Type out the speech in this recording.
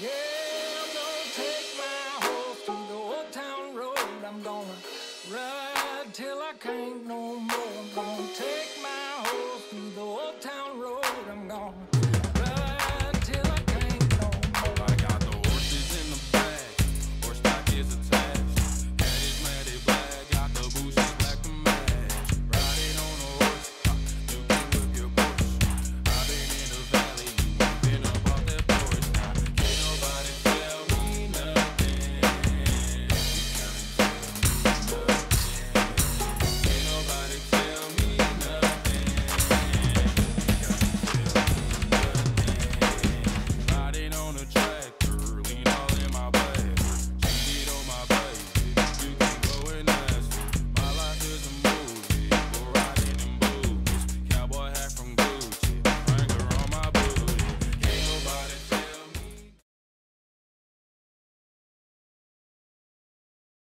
Yeah, take my horse the old town road. I'm gonna till I can't no more.